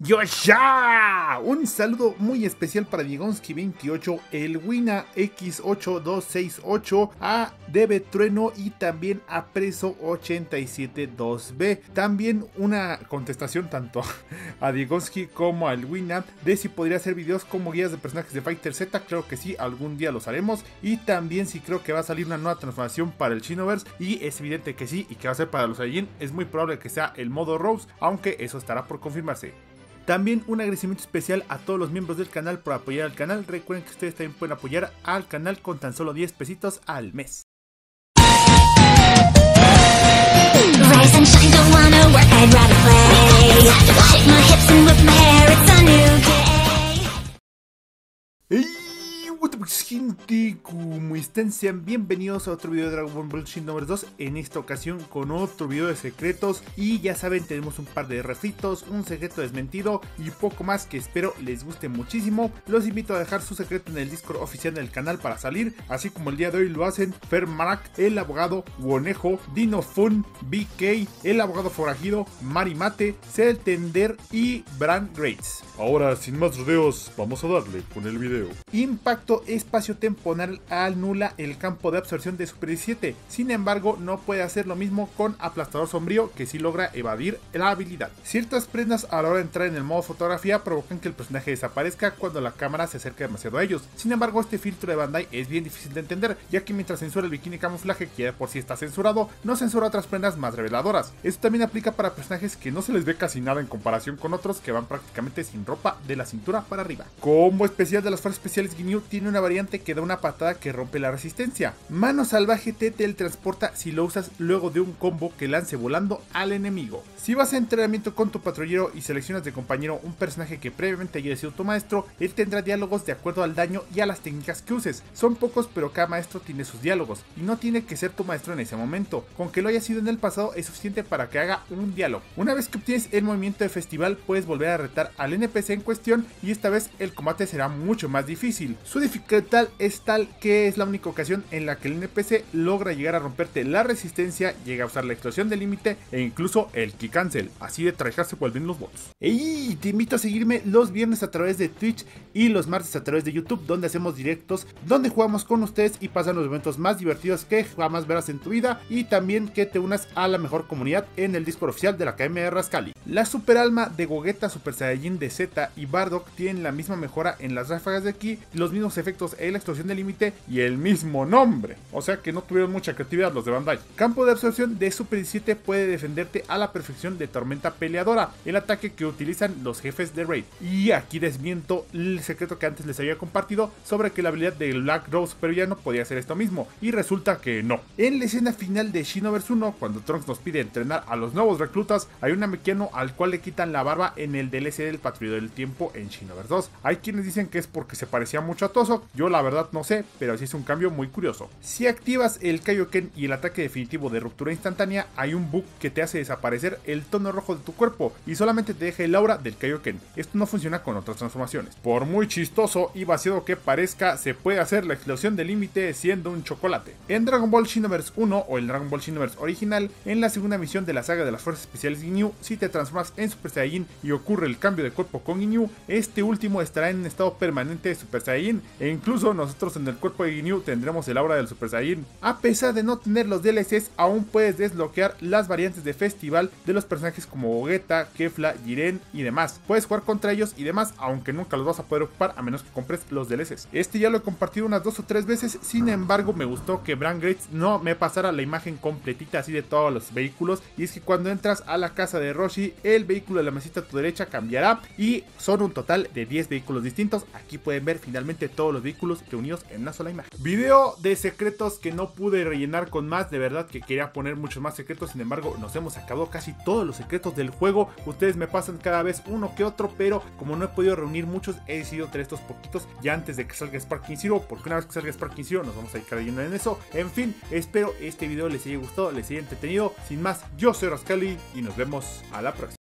Yo ya, un saludo muy especial para Diegonsky28, el Wina X8268, a Debe Trueno y también a Preso872B. También una contestación tanto a Diegonsky como al Wina de si podría hacer videos como guías de personajes de Fighter Z. Creo que sí, algún día los haremos. Y también si creo que va a salir una nueva transformación para el Shinoverse. Y es evidente que sí, y que va a ser para los Saiyajin. Es muy probable que sea el modo Rose, aunque eso estará por confirmarse. También un agradecimiento especial a todos los miembros del canal por apoyar al canal. Recuerden que ustedes también pueden apoyar al canal con tan solo 10 pesitos al mes. Gente, ¿cómo están? Sean bienvenidos a otro video de Dragon Ball Shin 2 En esta ocasión con otro video de secretos Y ya saben, tenemos un par de refritos, un secreto desmentido Y poco más que espero les guste muchísimo Los invito a dejar su secreto en el Discord oficial del canal para salir Así como el día de hoy lo hacen Fer Marak, el abogado, Wonejo, Dino Fun, BK, el abogado forajido, Marimate, Tender y Brand Grates Ahora, sin más rodeos, vamos a darle con el video Impacto espacio temporal anula el campo de absorción de Super 17. Sin embargo, no puede hacer lo mismo con Aplastador Sombrío, que sí logra evadir la habilidad. Ciertas prendas a la hora de entrar en el modo fotografía provocan que el personaje desaparezca cuando la cámara se acerca demasiado a ellos. Sin embargo, este filtro de Bandai es bien difícil de entender, ya que mientras censura el bikini camuflaje, que por sí está censurado, no censura otras prendas más reveladoras. Esto también aplica para personajes que no se les ve casi nada en comparación con otros que van prácticamente sin ropa de la cintura para arriba. Combo especial de las fuerzas especiales Ginyu tiene una variante que da una patada que rompe la resistencia. Mano salvaje te teletransporta si lo usas luego de un combo que lance volando al enemigo. Si vas a entrenamiento con tu patrullero y seleccionas de compañero un personaje que previamente haya sido tu maestro, él tendrá diálogos de acuerdo al daño y a las técnicas que uses. Son pocos, pero cada maestro tiene sus diálogos y no tiene que ser tu maestro en ese momento. Con que lo haya sido en el pasado es suficiente para que haga un diálogo. Una vez que obtienes el movimiento de festival, puedes volver a retar al NPC en cuestión y esta vez el combate será mucho más difícil. Su dificultad es tal que es la única ocasión en la que el NPC logra llegar a romperte la resistencia, llega a usar la explosión de límite e incluso el kick cancel. Así de trabajar se vuelven los bots. Y te invito a seguirme los viernes a través de Twitch y los martes a través de YouTube, donde hacemos directos, donde jugamos con ustedes y pasan los momentos más divertidos que jamás verás en tu vida. Y también que te unas a la mejor comunidad en el Discord oficial de la Academia de Rascali. La super alma de Gogeta, Super Saiyajin de Z y Bardock tienen la misma mejora en las ráfagas de aquí, los mismos efectos en la explosión de límite y el mismo nombre. O sea que no tuvieron mucha creatividad los de Bandai. Campo de absorción de Super 17 puede defenderte a la perfección de Tormenta Peleadora, el ataque que utilizan los jefes de Raid. Y aquí desmiento el secreto que antes les había compartido sobre que la habilidad de Black Rose no podía hacer esto mismo. Y resulta que no. En la escena final de Shinoverse 1, cuando Trunks nos pide entrenar a los nuevos reclutas, hay un Namekiano al cual le quitan la barba en el DLC del Patrullero del Tiempo en Shinoverse 2. Hay quienes dicen que es porque se parecía mucho a Toso, yo la verdad no sé, pero así es un cambio muy curioso. Si activas el Kaioken y el ataque definitivo de ruptura instantánea, hay un bug que te hace desaparecer el tono rojo de tu cuerpo y solamente te deja el aura del Kaioken. Esto no funciona con otras transformaciones. Por muy chistoso y vacío que parezca, se puede hacer la explosión del límite siendo un chocolate. En Dragon Ball Xenoverse 1 o el Dragon Ball Xenoverse original, en la segunda misión de la saga de las fuerzas especiales Ginyu, si te transformas en Super Saiyajin y ocurre el cambio de cuerpo con Ginyu, este último estará en un estado permanente de Super Saiyajin e incluso nosotros en el cuerpo de Ginyu tendremos el aura del Super Saiyan. A pesar de no tener los DLCs, aún puedes desbloquear las variantes de festival de los personajes como Gogeta, Kefla, Jiren y demás. Puedes jugar contra ellos y demás, aunque nunca los vas a poder ocupar a menos que compres los DLCs. Este ya lo he compartido unas dos o tres veces, sin embargo me gustó que Brand Gates no me pasara la imagen completita así de todos los vehículos. Y es que cuando entras a la casa de Roshi, el vehículo de la mesita a tu derecha cambiará y son un total de 10 vehículos distintos. Aquí pueden ver finalmente todos los vehículos reunidos en una sola imagen. Video de secretos que no pude rellenar con más, de verdad que quería poner muchos más secretos, sin embargo nos hemos sacado casi todos los secretos del juego, ustedes me pasan cada vez uno que otro, pero como no he podido reunir muchos, he decidido traer estos poquitos ya antes de que salga Sparking Zero, porque una vez que salga Sparking Zero nos vamos a ir creyendo en eso, en fin, espero este video les haya gustado, les haya entretenido, sin más, yo soy Rascali y nos vemos a la próxima.